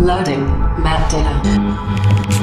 Loading map data.